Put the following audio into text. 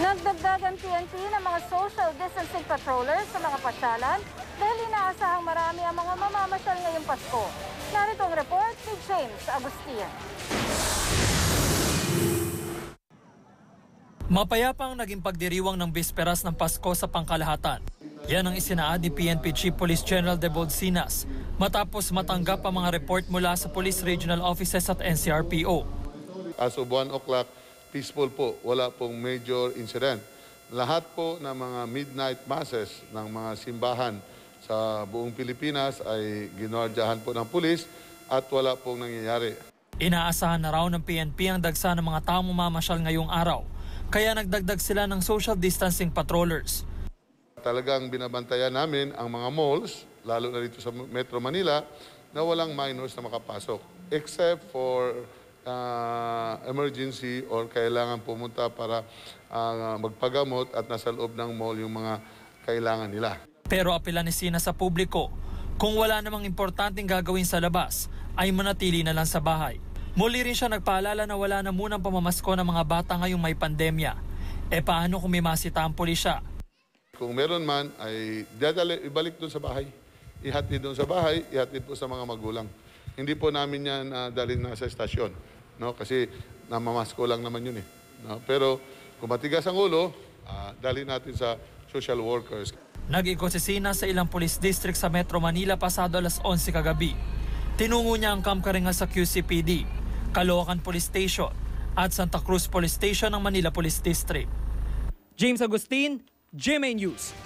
Nagdagdagan PNP ng mga social distancing patrollers sa mga pasyalan dahil inaasahang marami ang mga mamamasyal ngayong Pasko. Narito ang report ni James Agustin. Mapayapa ang naging pagdiriwang ng bisperas ng Pasko sa pangkalahatan. Yan ang isinaad ni PNP Chief Police General De Bolsinas matapos matanggap ang mga report mula sa Police Regional Offices at NCRPO. As of 1 o'clock, peaceful po. Wala pong major incident. Lahat po ng mga midnight masses ng mga simbahan sa buong Pilipinas ay ginordyahan po ng pulis at wala pong nangyayari. Inaasahan na raw ng PNP ang dagsa ng mga taong mamasyal ngayong araw. Kaya nagdagdag sila ng social distancing patrollers. Talagang binabantayan namin ang mga malls, lalo na dito sa Metro Manila, na walang minors na makapasok. Except for uh, emergency or kailangan pumunta para uh, magpagamot at nasa loob ng mall yung mga kailangan nila. Pero apela ni Sina sa publiko, kung wala namang importanteng gagawin sa labas, ay manatili na lang sa bahay. Muli rin siya nagpaalala na wala na munang pamamasko ng mga bata ngayong may pandemya. E paano kung may masita ang pulisya? Kung meron man, ay dadali, ibalik doon sa bahay. Ihatid doon sa bahay, ihatid po sa mga magulang. Hindi po namin yan uh, dalhin na sa estasyon. No? Kasi namamasko lang naman yun eh. No? Pero kung matigas ang ulo, uh, dalhin natin sa social workers. Nag-ikot si Sina sa ilang police district sa Metro Manila pasado alas 11 kagabi. Tinungo niya ang Camp Karinga sa QCPD, Caloocan Police Station at Santa Cruz Police Station ng Manila Police District. James Agustin, GMA News.